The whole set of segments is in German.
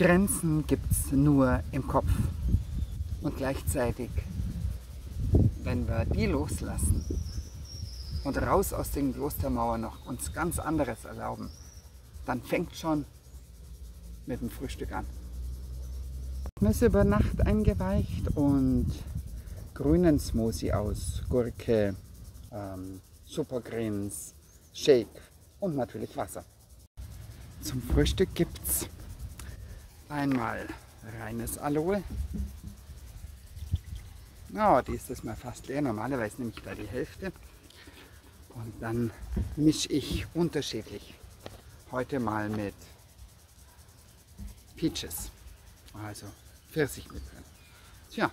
Grenzen gibt es nur im Kopf. Und gleichzeitig, wenn wir die loslassen und raus aus den Klostermauern noch uns ganz anderes erlauben, dann fängt schon mit dem Frühstück an. Nüsse über Nacht eingeweicht und grünen Smoothie aus Gurke, ähm, Supergreens, Shake und natürlich Wasser. Zum Frühstück gibt es einmal reines Aloe. Ja, die ist das mal fast leer. Normalerweise nehme ich da die Hälfte. Und dann mische ich unterschiedlich. Heute mal mit Peaches. Also Pfirsich mit drin. Tja.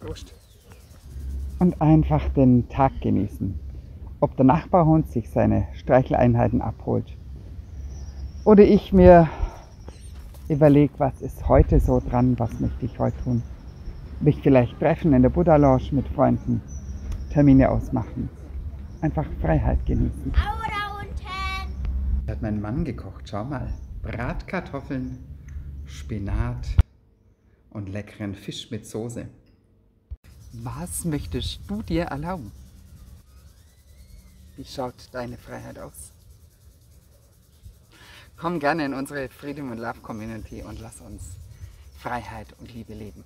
Prost. Und einfach den Tag genießen. Ob der Nachbarhund sich seine Streicheleinheiten abholt oder ich mir überlege, was ist heute so dran, was möchte ich heute tun. Mich vielleicht treffen in der Buddha Lounge mit Freunden, Termine ausmachen. Einfach Freiheit genießen. Au da unten! Hat mein Mann gekocht, schau mal. Bratkartoffeln Spinat und leckeren Fisch mit Soße. Was möchtest du dir erlauben? Wie schaut deine Freiheit aus? Komm gerne in unsere Freedom and Love Community und lass uns Freiheit und Liebe leben.